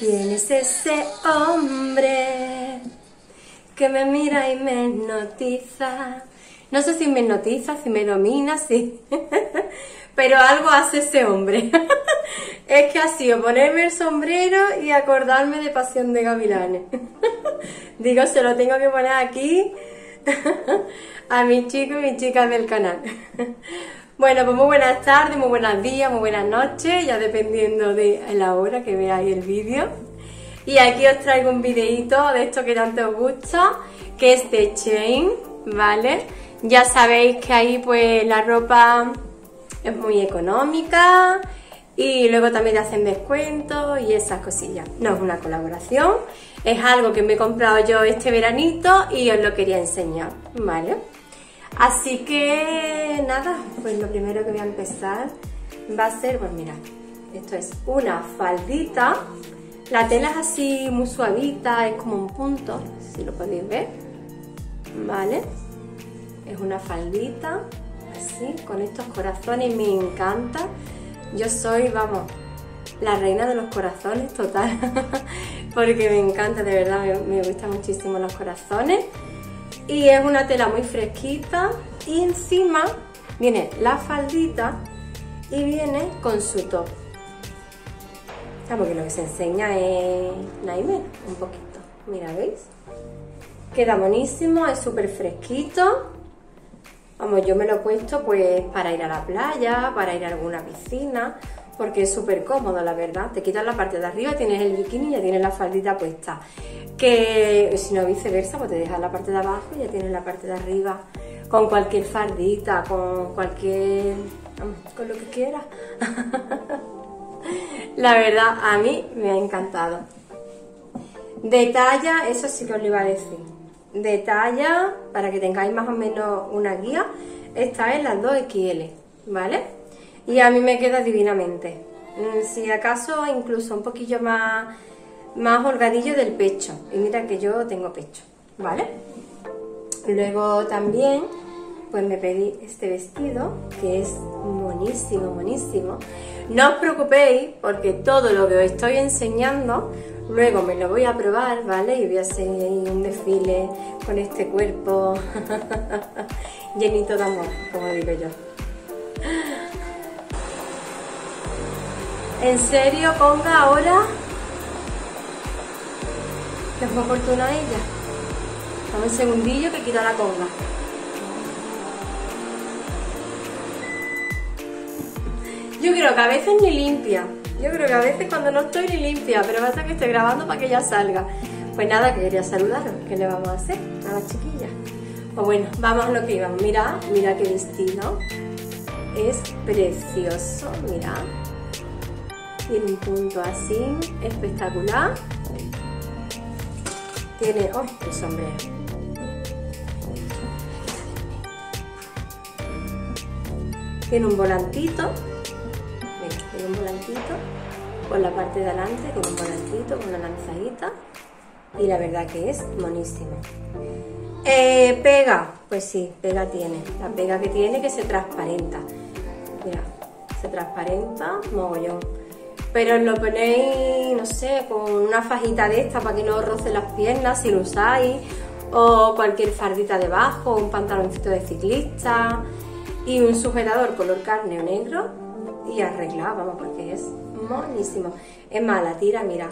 ¿Quién es ese hombre que me mira y me hipnotiza? No sé si me hipnotiza, si me domina, sí. Pero algo hace ese hombre. es que ha sido ponerme el sombrero y acordarme de Pasión de Gavilanes. Digo, se lo tengo que poner aquí a mis chicos y mis chicas del canal. Bueno, pues muy buenas tardes, muy buenos días, muy buenas noches, ya dependiendo de la hora que veáis el vídeo. Y aquí os traigo un videito de esto que tanto os gusta, que es de Chain, ¿vale? Ya sabéis que ahí pues la ropa es muy económica y luego también hacen descuentos y esas cosillas. No es una colaboración, es algo que me he comprado yo este veranito y os lo quería enseñar, ¿vale? Así que nada, pues lo primero que voy a empezar va a ser, pues mira, esto es una faldita. La tela es así muy suavita, es como un punto, si lo podéis ver, ¿vale? Es una faldita, así, con estos corazones, me encanta. Yo soy, vamos, la reina de los corazones total, porque me encanta, de verdad, me, me gustan muchísimo los corazones y es una tela muy fresquita y encima viene la faldita y viene con su top. Vamos, que lo que se enseña es Naime, un poquito. Mira, ¿veis? Queda buenísimo, es súper fresquito. Vamos, yo me lo he puesto pues para ir a la playa, para ir a alguna piscina, porque es súper cómodo, la verdad. Te quitas la parte de arriba, tienes el bikini y ya tienes la faldita puesta que si no viceversa, pues te dejas la parte de abajo y ya tienes la parte de arriba con cualquier fardita, con cualquier... con lo que quieras. la verdad, a mí me ha encantado. De talla, eso sí que os lo iba a decir. De talla, para que tengáis más o menos una guía, esta es la 2XL, ¿vale? Y a mí me queda divinamente. Mm, si acaso incluso un poquillo más más holgadillo del pecho. Y mira que yo tengo pecho, ¿vale? Luego también, pues me pedí este vestido, que es buenísimo, buenísimo. No os preocupéis, porque todo lo que os estoy enseñando, luego me lo voy a probar, ¿vale? Y voy a hacer un desfile con este cuerpo llenito de amor, como digo yo. En serio, ponga ahora que fue oportuna ella. Dame un segundillo que quita la conga. Yo creo que a veces ni limpia. Yo creo que a veces cuando no estoy ni limpia, pero basta que estoy grabando para que ella salga. Pues nada, que quería saludaros. ¿Qué le vamos a hacer a las chiquillas? Pues bueno, vamos a lo que íbamos. Mira, mira qué vestido. Es precioso, mira. Tiene un punto así, espectacular. Tiene, oh, el sombrero. Tiene un volantito, mira, tiene un volantito por la parte de adelante, tiene un volantito con una lanzadita y la verdad que es monísimo. Eh, pega, pues sí, pega tiene, la pega que tiene que se transparenta, mira, se transparenta mogollón pero lo ponéis, no sé, con una fajita de esta para que no roce las piernas si lo usáis, o cualquier fardita debajo, un pantaloncito de ciclista y un sujetador color carne o negro y arreglado, vamos, porque es monísimo. Es más, la tira, mira,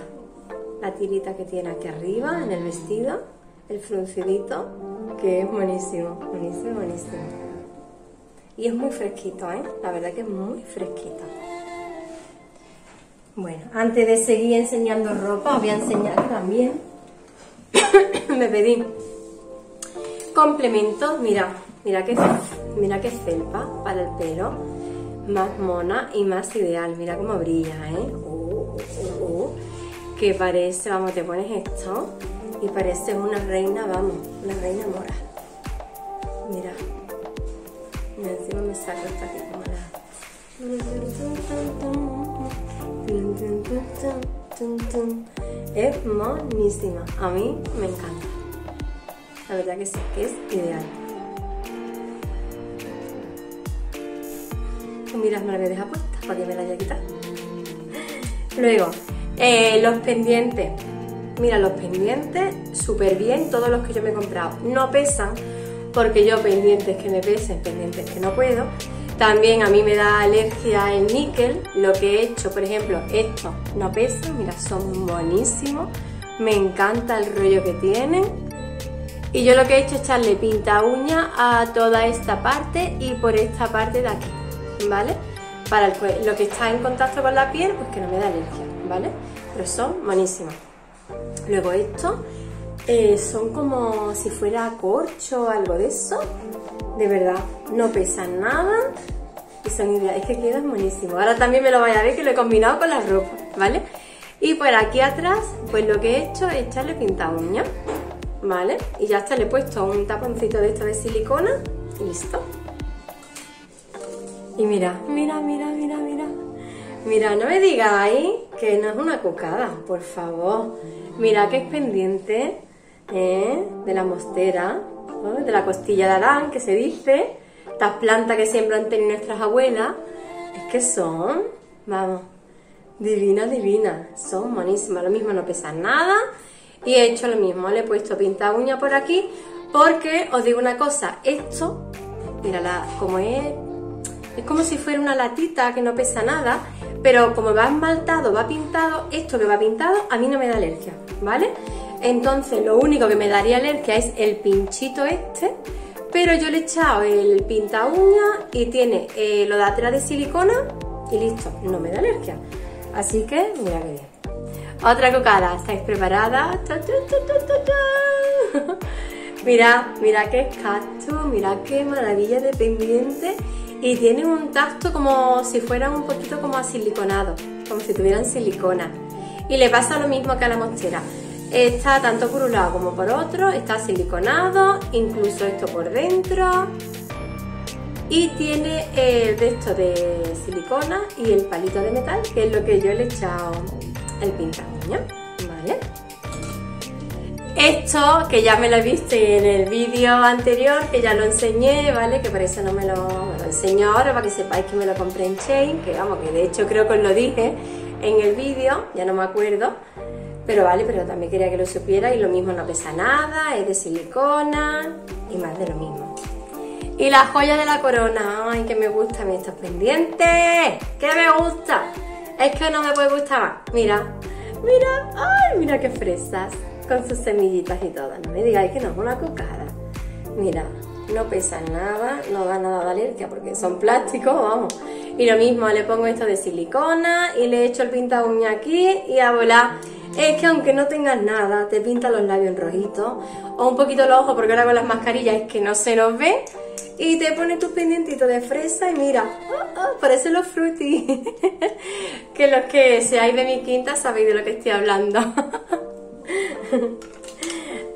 la tirita que tiene aquí arriba en el vestido, el fruncidito, que es buenísimo, buenísimo, buenísimo. Y es muy fresquito, ¿eh? La verdad que es muy fresquito. Bueno, antes de seguir enseñando ropa, os voy a enseñar también. me pedí complementos, mira, mira que, mira qué felpa para el pelo, más mona y más ideal. Mira cómo brilla, ¿eh? Uh, uh, uh, que parece, vamos, te pones esto y parece una reina, vamos, una reina mora. Mira. Encima me saco esta aquí como la... Es monísima. A mí me encanta. La verdad que sí, que es ideal. Mira, me la voy a dejar puesta para que me la haya quitado. Luego, Eh, los pendientes. Mira, los pendientes, súper bien, todos los que yo me he comprado. No pesan, porque yo pendientes que me pesen, pendientes que no puedo. También a mí me da alergia el níquel. Lo que he hecho, por ejemplo, estos no pesan, mira, son buenísimos. Me encanta el rollo que tienen. Y yo lo que he hecho es echarle pinta uña a toda esta parte y por esta parte de aquí, ¿vale? Para lo que está en contacto con la piel, pues que no me da alergia, ¿vale? Pero son buenísimos. Luego esto eh, son como si fuera corcho o algo de eso. De verdad, no pesan nada y son ideales. Es que quedan buenísimos. Ahora también me lo vaya a ver que lo he combinado con la ropa, ¿vale? Y por aquí atrás, pues lo que he hecho es echarle pinta uña, ¿vale? Y ya está, le he puesto un taponcito de esto de silicona listo. Y mira, mira, mira, mira, mira. Mira, no me digáis que no es una cocada, por favor. Mira que es pendiente ¿eh? de la mostera, de la costilla de Adán, que se dice, estas plantas que siempre han tenido nuestras abuelas, es que son, vamos, divinas, divinas, son buenísimas, lo mismo no pesan nada, y he hecho lo mismo, le he puesto pinta uña por aquí, porque os digo una cosa, esto, mira, como es, es como si fuera una latita que no pesa nada, pero como va esmaltado, va pintado, esto que va pintado a mí no me da alergia, ¿vale? Entonces lo único que me daría alergia es el pinchito este, pero yo le he echado el pinta uña y tiene eh, lo de atrás de silicona y listo, no me da alergia. Así que mira qué bien. Otra cocada, ¿estáis preparadas? mira, mira qué cactus, mira qué maravilla de pendiente y tiene un tacto como si fueran un poquito como asiliconado, como si tuvieran silicona. Y le pasa lo mismo que a la mostera. Está tanto por un lado como por otro, está siliconado, incluso esto por dentro. Y tiene el de esto de silicona y el palito de metal, que es lo que yo le he echado el pintamuña, ¿vale? Esto, que ya me lo viste en el vídeo anterior, que ya lo enseñé, ¿vale? Que por eso no me lo, me lo enseño ahora, para que sepáis que me lo compré en Chain, que vamos, que de hecho creo que os lo dije en el vídeo, ya no me acuerdo. Pero vale, pero también quería que lo supiera y lo mismo no pesa nada, es de silicona y más de lo mismo. Y la joya de la corona, ay, que me gusta a estos pendientes, que me gusta. Es que no me puede gustar más. Mira, mira, ay, mira qué fresas, con sus semillitas y todo. No me digáis que no es una cocada. Mira, no pesan nada, no da nada de alergia porque son plásticos, vamos. Y lo mismo, le pongo esto de silicona y le echo el pinta uña aquí y a volar es que aunque no tengas nada, te pinta los labios en rojito o un poquito los ojos porque ahora con las mascarillas es que no se nos ve y te pone tus pendientitos de fresa y mira, oh, oh, parece los fruity que los que seáis de mi quinta sabéis de lo que estoy hablando.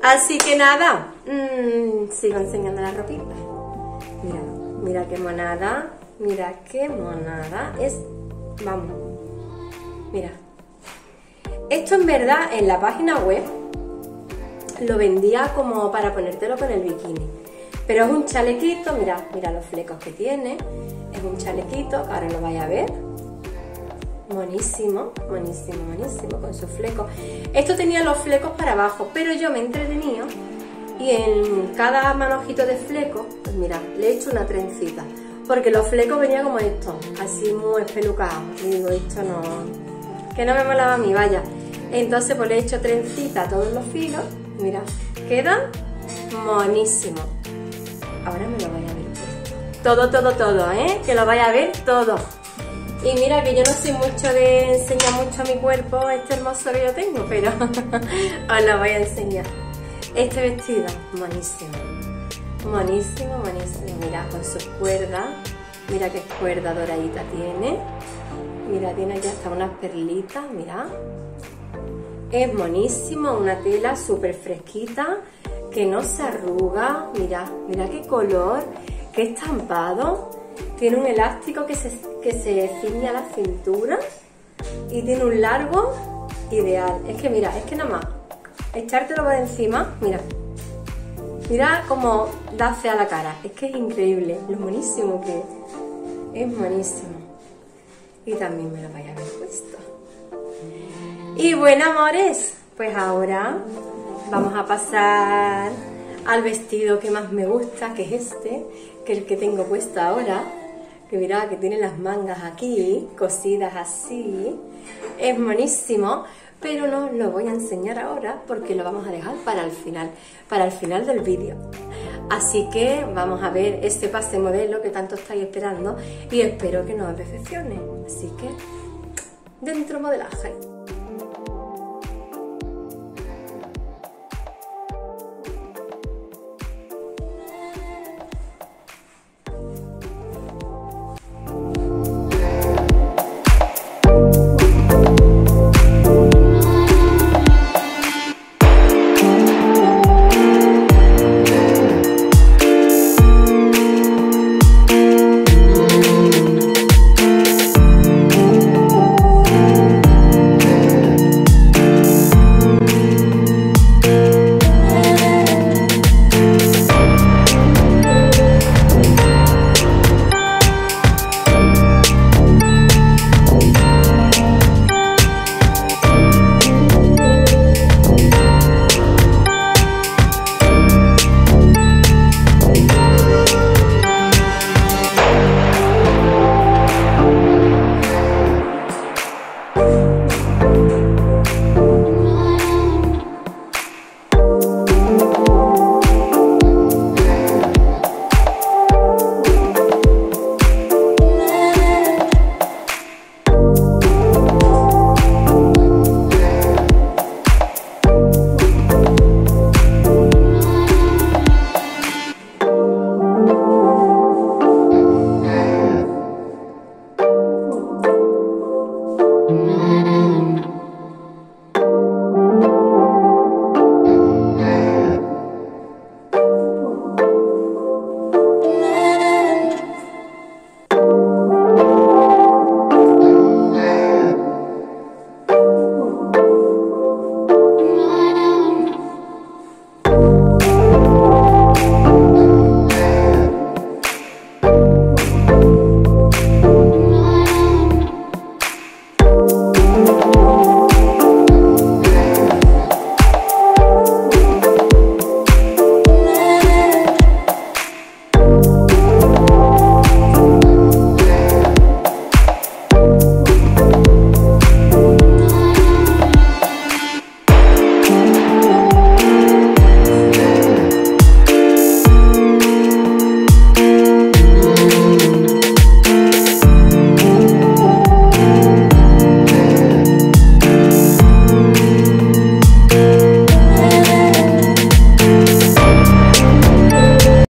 Así que nada, mmm, sigo enseñando la ropita. Mira, mira qué monada, mira qué monada. Es, vamos, mira, esto en verdad en la página web lo vendía como para ponértelo con el bikini. Pero es un chalequito, mira, mira los flecos que tiene. Es un chalequito, ahora lo vais a ver. Buenísimo, buenísimo, buenísimo, con sus flecos. Esto tenía los flecos para abajo, pero yo me he entretenido y en cada manojito de fleco, pues mira, le he hecho una trencita. Porque los flecos venían como esto, así muy espelucados. Y digo, esto no, que no me molaba a mí, vaya. Entonces pues le he hecho trencita a todos los filos, mira, queda monísimo. Ahora me lo voy a ver todo, todo, todo, ¿eh? Que lo vaya a ver todo. Y mira que yo no soy mucho de enseñar mucho a mi cuerpo este hermoso que yo tengo, pero os lo voy a enseñar. Este vestido, monísimo. Monísimo, monísimo. Mira, con sus cuerdas. Mira qué cuerda doradita tiene. Mira, tiene ya hasta unas perlitas, mira. Es monísimo, una tela súper fresquita, que no se arruga. Mira, mira qué color, qué estampado. Tiene un elástico que se, que se a la cintura y tiene un largo ideal. Es que mira, es que nada más echártelo por encima, mira. Mira cómo da a la cara. Es que es increíble, lo monísimo que es. Es monísimo. Y también me lo vaya a ver. Y bueno, amores, pues ahora vamos a pasar al vestido que más me gusta, que es este, que es el que tengo puesto ahora. Que mira, que tiene las mangas aquí, cosidas así. Es buenísimo, pero no lo voy a enseñar ahora porque lo vamos a dejar para el final, para el final del vídeo. Así que vamos a ver este pase modelo que tanto estáis esperando y espero que no os decepcione. Así que, dentro modelaje.